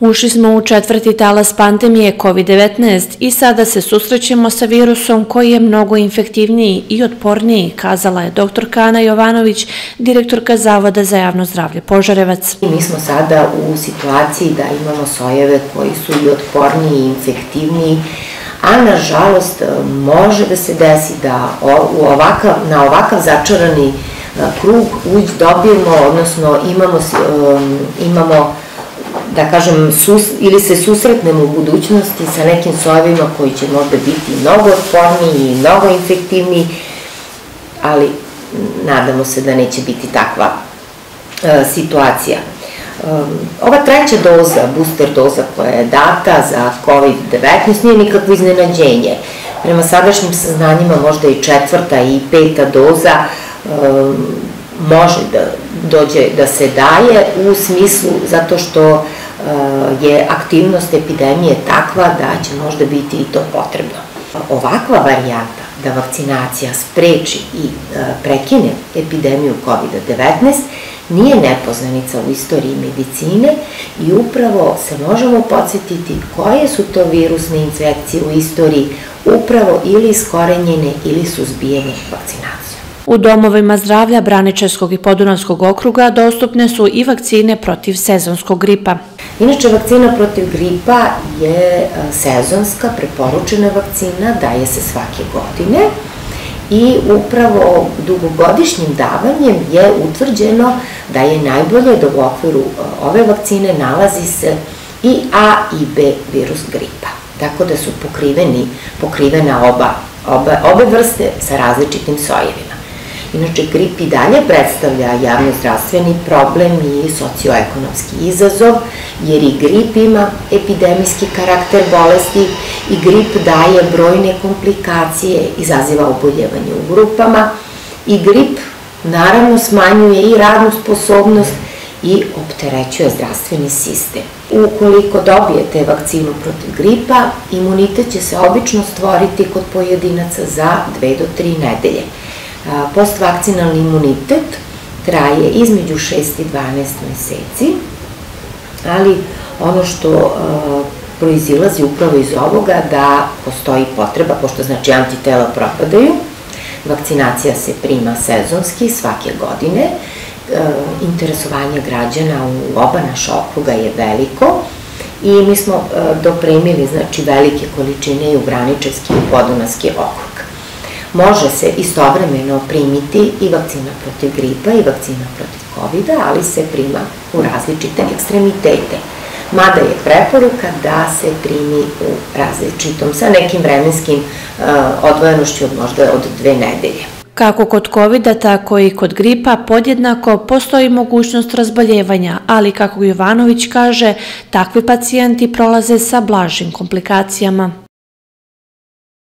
Ušli smo u četvrti talas pandemije COVID-19 i sada se susrećemo sa virusom koji je mnogo infektivniji i otporniji, kazala je dr. Kana Jovanović, direktorka Zavoda za javno zdravlje Požarevac. Mi smo sada u situaciji da imamo sojeve koji su i otporniji i infektivniji, a nažalost može da se desi da u na ovakav začarani krug uđ dobijemo, odnosno imamo, imamo da kažem, sus, ili se susretnemo u budućnosti sa nekim sojevima koji će možda biti mnogo otporniji i mnogo infektivniji, ali nadamo se da neće biti takva e, situacija. E, ova treća doza, booster doza koja je data za COVID-19 nije nikakvo iznenađenje. Prema sadašnjim saznanjima možda i četvrta i peta doza e, može da dođe da se daje u smislu zato što je aktivnost epidemije takva da će možda biti i to potrebno. Ovakva varijanta da vakcinacija spreči i prekine epidemiju COVID-19 nije nepoznanica u istoriji medicine i upravo se možemo podsjetiti koje su to virusne infekcije u istoriji upravo ili iskorenjene ili suzbijene vakcinacijom. U domovima zdravlja Braničevskog i Podunavskog okruga dostupne su i vakcine protiv sezonskog gripa. Inače, vakcina protiv gripa je e, sezonska, preporučena vakcina, daje se svake godine i upravo dugogodišnjim davanjem je utvrđeno da je najbolje da u okviru e, ove vakcine nalazi se i A i B virus gripa. Tako da su pokriveni, pokrivena oba, oba, obe vrste sa različitim sojevima. Inače, grip i dalje predstavlja javnozdravstveni problem i socioekonomski izazov, jer i grip ima epidemijski karakter bolesti i grip daje brojne komplikacije, izaziva oboljevanje u grupama i grip naravno smanjuje i radnu sposobnost i opterećuje zdravstveni sistem. Ukoliko dobijete vakcinu protiv gripa, imunitet će se obično stvoriti kod pojedinaca za 2 do 3 nedelje. Postvakcinalni imunitet traje između 6 i 12 meseci, ali ono što proizilazi upravo iz ovoga da postoji potreba, pošto znači antitela propadaju, vakcinacija se prima sezonski svake godine, interesovanje građana u oba naša okruga je veliko i mi smo dopremili znači velike količine i u Graničevski i Podunavski okrug. Može se istovremeno primiti i vakcina protiv gripa i vakcina protiv covid ali se prima u različite ekstremitete. Mada je preporuka da se primi u različitom, sa nekim vremenskim uh, odvojenošću od možda od dve nedelje. Kako kod covid tako i kod gripa podjednako postoji mogućnost razboljevanja, ali kako Jovanović kaže, takvi pacijenti prolaze sa blažim komplikacijama.